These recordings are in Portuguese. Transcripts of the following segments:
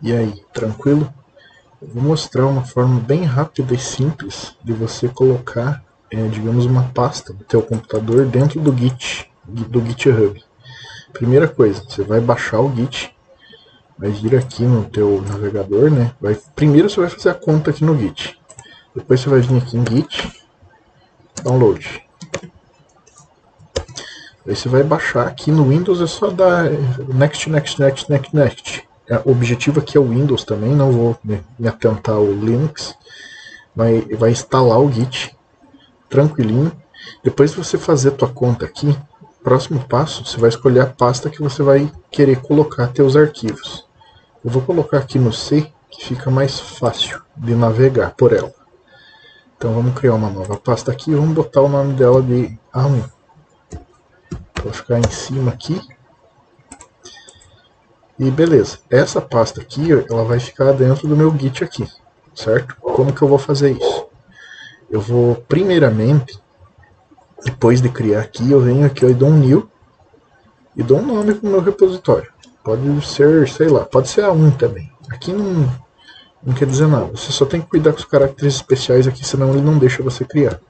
E aí, tranquilo? Eu vou mostrar uma forma bem rápida e simples de você colocar, é, digamos, uma pasta do teu computador dentro do Git, do GitHub. Primeira coisa, você vai baixar o Git, vai vir aqui no teu navegador, né? Vai, primeiro você vai fazer a conta aqui no Git. Depois você vai vir aqui em Git, Download. Aí você vai baixar aqui no Windows, é só dar Next, Next, Next, Next, Next. É, o objetivo aqui é o Windows também, não vou me, atentar ao Linux. Vai, vai instalar o Git, tranquilinho. Depois de você fazer a tua conta aqui, próximo passo, você vai escolher a pasta que você vai querer colocar teus arquivos. Eu vou colocar aqui no C, que fica mais fácil de navegar por ela. Então vamos criar uma nova pasta aqui vamos botar o nome dela de A1. Vou ficar em cima aqui. E beleza, essa pasta aqui, ela vai ficar dentro do meu Git aqui, certo? Como que eu vou fazer isso? Eu vou, primeiramente, depois de criar aqui, eu venho aqui e dou um new e dou um nome para o meu repositório. Pode ser, sei lá, pode ser A1 também. Aqui não, não quer dizer nada. Você só tem que cuidar com os caracteres especiais aqui, senão ele não deixa você criar.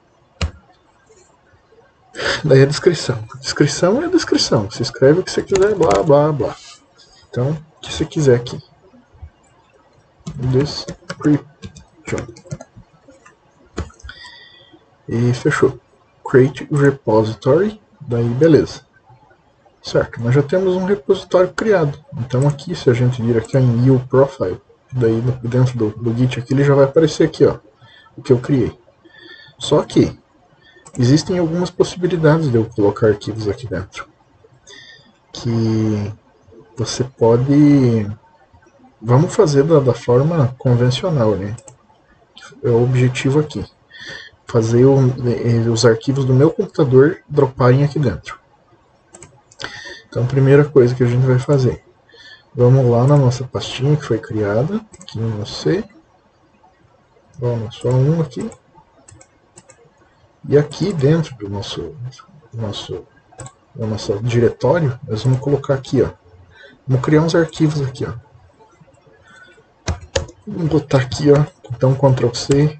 Daí a descrição. Descrição é a descrição. Você escreve o que você quiser, blá, blá, blá. Então, o que você quiser aqui. Description. E fechou. Create Repository. Daí, beleza. Certo, nós já temos um repositório criado. Então aqui, se a gente vir aqui em New Profile, daí dentro do, do Git aqui, ele já vai aparecer aqui, ó, o que eu criei. Só que existem algumas possibilidades de eu colocar arquivos aqui dentro. Que você pode... Vamos fazer da, da forma convencional, né? É o objetivo aqui. Fazer o, os arquivos do meu computador droparem aqui dentro. Então, primeira coisa que a gente vai fazer. Vamos lá na nossa pastinha que foi criada. Aqui no C. Vamos só um aqui. E aqui dentro do nosso, nosso, do nosso diretório, nós vamos colocar aqui, ó. Vamos criar uns arquivos aqui, ó. Vamos botar aqui, ó. Então, Ctrl C.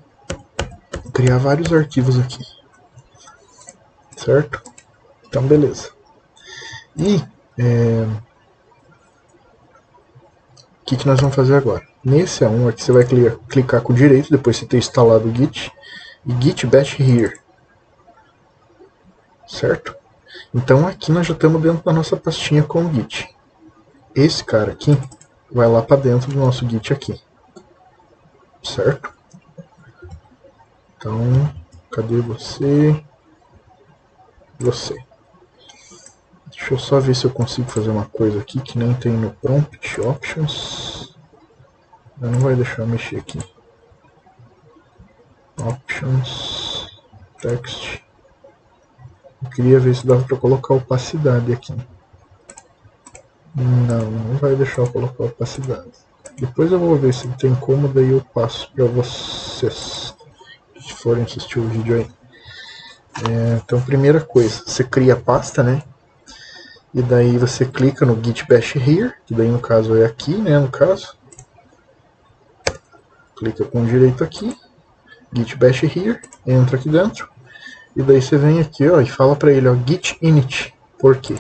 Criar vários arquivos aqui. Certo? Então, beleza. E é, o que, que nós vamos fazer agora? Nesse A1 aqui você vai clicar com o direito, depois de ter instalado o Git, e Git Bash Here. Certo? Então aqui nós já estamos dentro da nossa pastinha com o Git. Esse cara aqui vai lá para dentro do nosso Git aqui. Certo? Então, cadê você? Você. Deixa eu só ver se eu consigo fazer uma coisa aqui que nem tem no prompt options. Não vai deixar eu mexer aqui. Options, text. Eu queria ver se dava para colocar opacidade aqui. Não, não vai deixar eu colocar opacidade. Depois eu vou ver se tem como, daí eu passo para vocês que forem assistir o vídeo aí. É, então, primeira coisa, você cria a pasta, né? E daí você clica no Git Bash Here, que daí no caso é aqui, né, no caso. Clica com direito aqui, Git Bash Here, entra aqui dentro. E daí você vem aqui ó, e fala para ele, ó, Git Init. Por quê?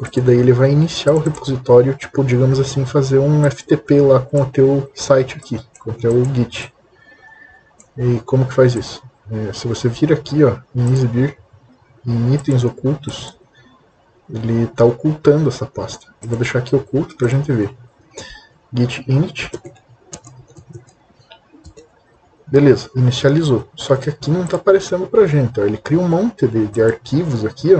Porque daí ele vai iniciar o repositório, tipo, digamos assim, fazer um FTP lá com o teu site aqui, com o teu Git. E como que faz isso? É, se você vir aqui ó, em exibir, em itens ocultos, ele está ocultando essa pasta. Eu vou deixar aqui oculto para a gente ver. Git init. Beleza, inicializou. Só que aqui não está aparecendo para a gente. Ó. Ele cria um monte de, de arquivos aqui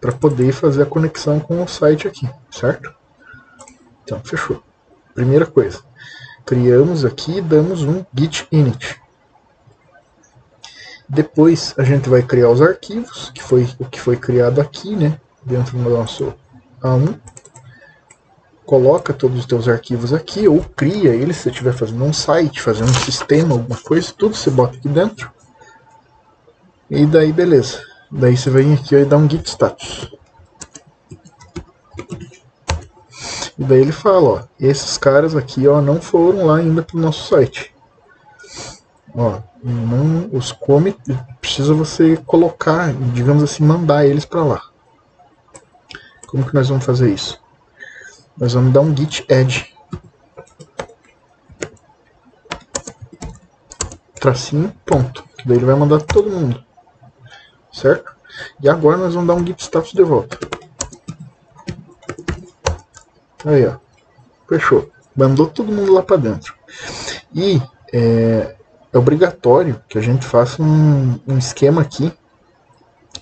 para poder fazer a conexão com o site aqui, certo? Então, fechou. Primeira coisa, criamos aqui e damos um git init. Depois a gente vai criar os arquivos, que foi o que foi criado aqui, né? dentro do nosso A1, coloca todos os teus arquivos aqui, ou cria eles se você estiver fazendo um site, fazendo um sistema, alguma coisa, tudo você bota aqui dentro. E daí beleza. Daí você vem aqui e dá um git status. E daí ele fala, ó, esses caras aqui, ó, não foram lá ainda pro nosso site. Ó, não, os commits, precisa você colocar, digamos assim, mandar eles para lá. Como que nós vamos fazer isso? Nós vamos dar um git add. Tracinho, ponto. Daí ele vai mandar todo mundo. Certo? E agora nós vamos dar um git status de volta. Aí, ó. Fechou. Mandou todo mundo lá para dentro. E é, é, obrigatório que a gente faça um, um esquema aqui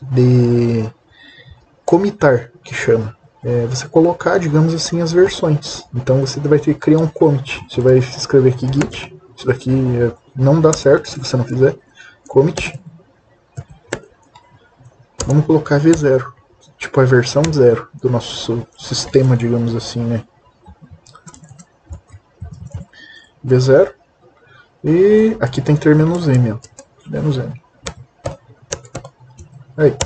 de comitar, que chama. É você colocar, digamos assim, as versões. Então você vai ter que criar um commit. Você vai escrever aqui git. Isso daqui é, não dá certo se você não fizer. Commit. Vamos colocar V0 tipo a versão zero do nosso sistema, digamos assim, né? V0 e aqui tem que ter menos M, ó. menos M. Aí,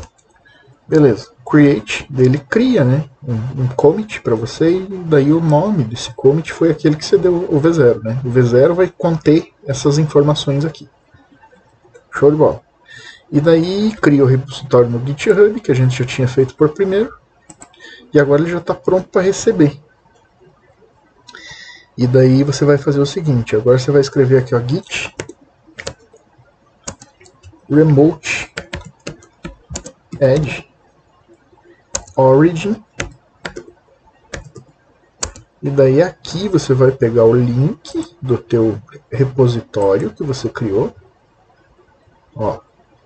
beleza. Create, dele cria, né? Um, um commit para você e daí o nome desse commit foi aquele que você deu o V0, né? O V0 vai conter essas informações aqui. Show de bola. E daí cria o repositório no GitHub, que a gente já tinha feito por primeiro. E agora ele já está pronto para receber. E daí você vai fazer o seguinte, agora você vai escrever aqui, ó, git remote add origin e daí aqui você vai pegar o link do teu repositório que você criou ó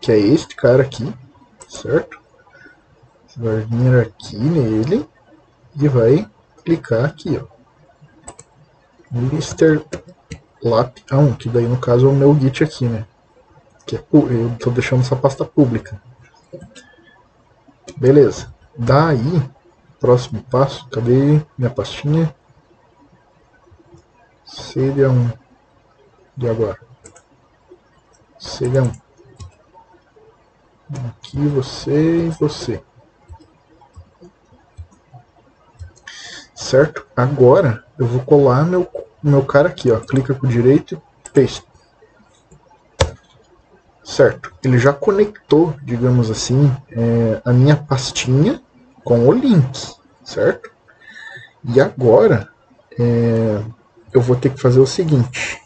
que é este cara aqui, certo? Você vai vir aqui nele e vai clicar aqui, ó. Mr. Lap 1, que daí no caso é o meu Git aqui, né? Que é, eu estou deixando essa pasta pública. Beleza. Daí, próximo passo, cadê minha pastinha? Seria um. De agora. Seria um. Aqui você e você. Certo? Agora eu vou colar meu, meu cara aqui, ó. Clica com o direito paste. Certo. Ele já conectou, digamos assim, é, a minha pastinha com o link. Certo? E agora é, eu vou ter que fazer o seguinte.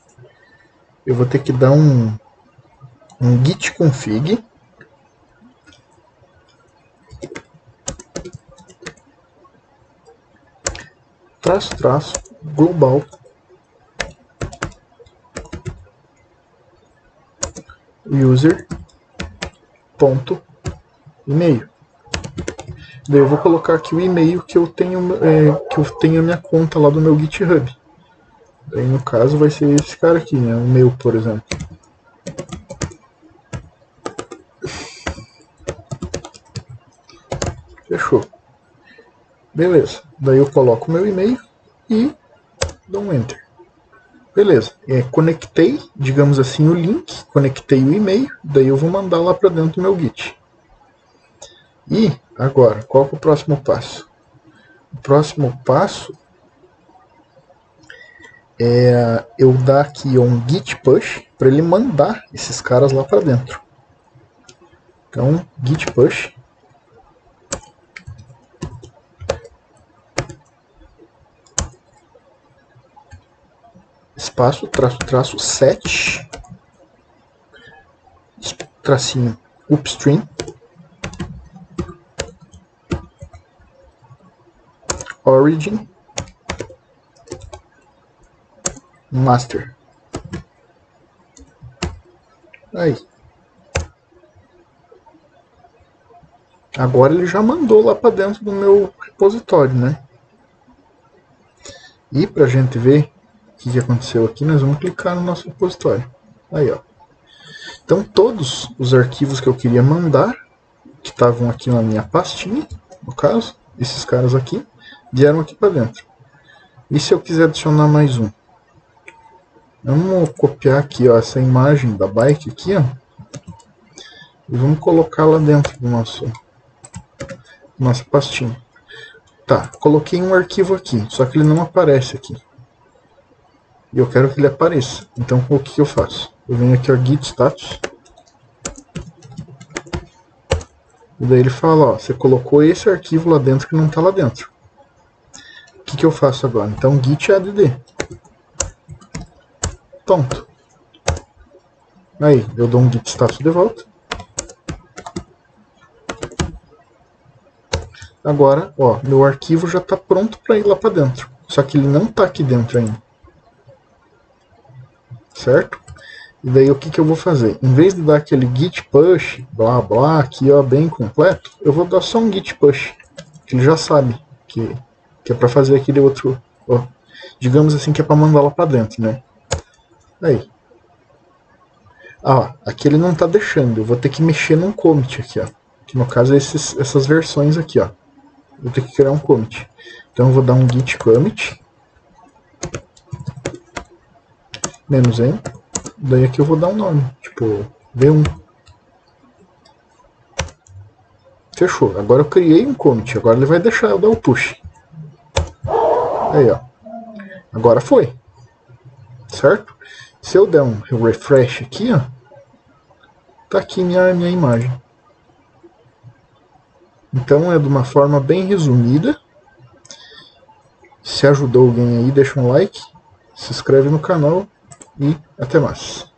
Eu vou ter que dar um, um git config traço traço global. User ponto e-mail. Daí eu vou colocar aqui o e-mail que eu tenho é, que eu tenho a minha conta lá do meu GitHub. Daí no caso vai ser esse cara aqui né? O meu por exemplo. Fechou beleza Daí eu coloco meu e-mail e dou um enter. Beleza, é, conectei, digamos assim, o link, conectei o e-mail, daí eu vou mandar lá para dentro do meu Git. E agora, qual é o próximo passo? O próximo passo é eu dar aqui um git push para ele mandar esses caras lá para dentro. Então, git push espaço, traço, traço, set, tracinho, upstream, origin, master. Aí. Agora ele já mandou lá para dentro do meu repositório, né? E para gente ver que, que aconteceu aqui, nós vamos clicar no nosso repositório. Aí, ó. Então, todos os arquivos que eu queria mandar, que estavam aqui na minha pastinha, no caso, esses caras aqui, vieram aqui para dentro. E se eu quiser adicionar mais um? Vamos copiar aqui ó, essa imagem da bike aqui, ó, e vamos colocar lá dentro do nosso nossa pastinha. Tá, coloquei um arquivo aqui, só que ele não aparece aqui. E eu quero que ele apareça. Então o que, eu faço? Eu venho aqui ao git status. E daí ele fala, ó, você colocou esse arquivo lá dentro que não está lá dentro. O que, que eu faço agora? Então git add. Pronto. Aí, eu dou um git status de volta. Agora, ó, meu arquivo já está pronto para ir lá para dentro. Só que ele não está aqui dentro ainda. Certo? E daí o que, que eu vou fazer? Em vez de dar aquele git push, blá blá, aqui ó, bem completo, eu vou dar só um git push. Que ele já sabe que, que é para fazer aquele outro. Ó, digamos assim que é para mandar lá para dentro, né? Aí. Ah, aqui ele não está deixando. Eu vou ter que mexer num commit aqui, ó. Que no caso é esses, essas versões aqui, ó. Vou ter que criar um commit. Então eu vou dar um git commit. Menos n. Daí aqui eu vou dar um nome. Tipo, V1. Fechou. Agora eu criei um commit. Agora ele vai deixar eu dar o push. Aí, ó. Agora foi. Certo? Se eu der um refresh aqui, ó, tá aqui minha, minha imagem. Então é de uma forma bem resumida. Se ajudou alguém aí, deixa um like, se inscreve no canal e até mais.